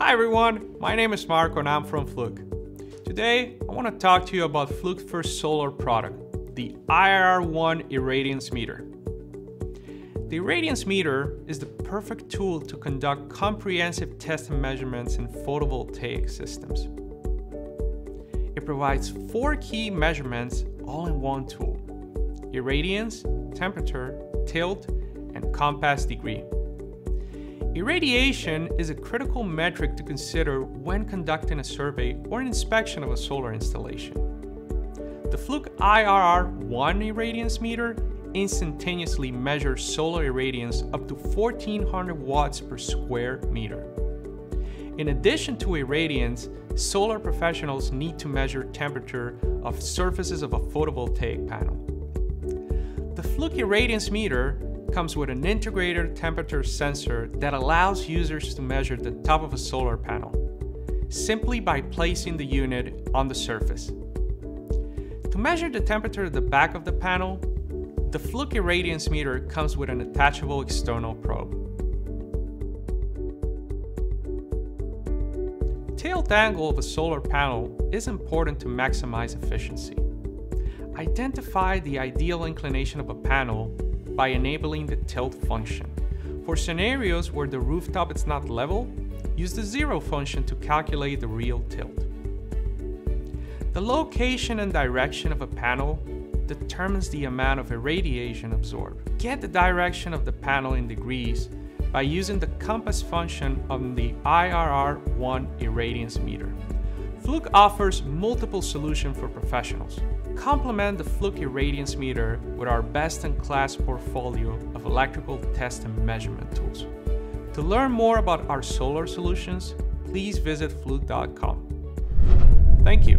Hi everyone, my name is Marco and I'm from Fluke. Today, I want to talk to you about Fluke's first solar product, the IRR1 irradiance meter. The irradiance meter is the perfect tool to conduct comprehensive test and measurements in photovoltaic systems. It provides four key measurements all in one tool irradiance, temperature, tilt, and compass degree. Irradiation is a critical metric to consider when conducting a survey or an inspection of a solar installation. The Fluke IRR1 irradiance meter instantaneously measures solar irradiance up to 1400 watts per square meter. In addition to irradiance, solar professionals need to measure temperature of surfaces of a photovoltaic panel. The Fluke irradiance meter comes with an integrated temperature sensor that allows users to measure the top of a solar panel simply by placing the unit on the surface. To measure the temperature of the back of the panel, the Fluke irradiance meter comes with an attachable external probe. Tilt angle of a solar panel is important to maximize efficiency. Identify the ideal inclination of a panel by enabling the tilt function. For scenarios where the rooftop is not level, use the zero function to calculate the real tilt. The location and direction of a panel determines the amount of irradiation absorbed. Get the direction of the panel in degrees by using the compass function on the IRR1 irradiance meter. Fluke offers multiple solutions for professionals. Complement the Fluke irradiance meter with our best-in-class portfolio of electrical test and measurement tools. To learn more about our solar solutions, please visit fluke.com. Thank you.